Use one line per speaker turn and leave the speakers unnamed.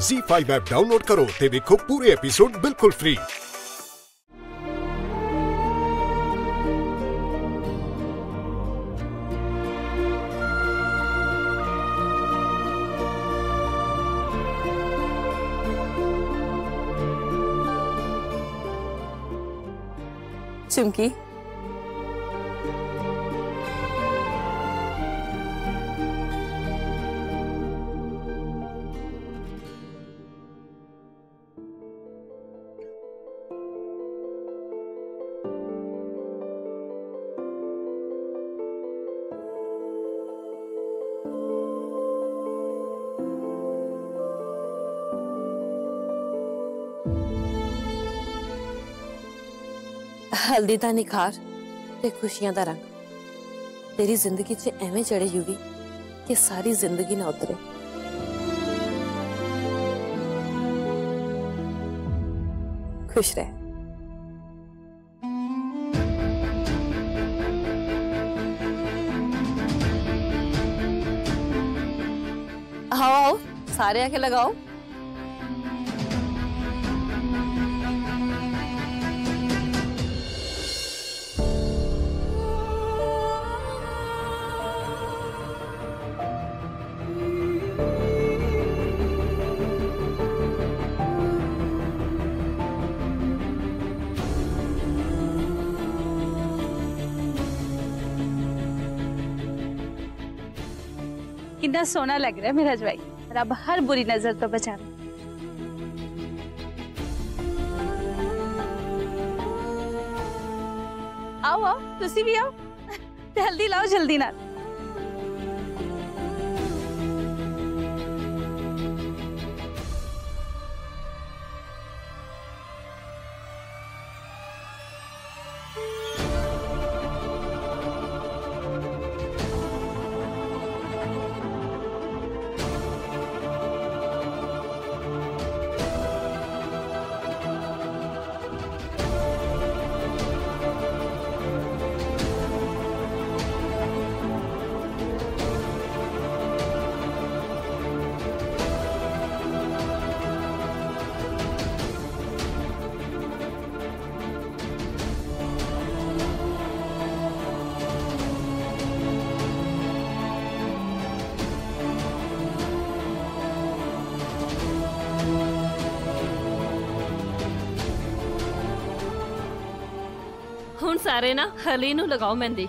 Z5 app download करो ते देखो पूरे एपिसोड बिल्कुल फ्री
चुमकी ਹਲਦੀ ਦਾ ਨਿਖਾਰ ਤੇ ਖੁਸ਼ੀਆਂ ਦਾ ਰੰਗ ਤੇਰੀ ਜ਼ਿੰਦਗੀ 'ਚ ਐਵੇਂ ਚੜੇ ਯੂਵੀ ਕਿ ਸਾਰੀ ਜ਼ਿੰਦਗੀ ਨਾ ਉਤਰੇ ਖੁਸ਼ ਰਹਿ आओ आओ सारे आके लगाओ
कितना सोना लग रहा है मेरा जवाई रब हर बुरी नज़र तो बचा रहे आओ आओ, तुसी भी आओ। जल्दी लाओ, जल्दी ना।
ਹੁਣ ਸਾਰੇ ਨਾ ਹਲੀ ਨੂੰ ਲਗਾਓ ਮਹਿੰਦੀ।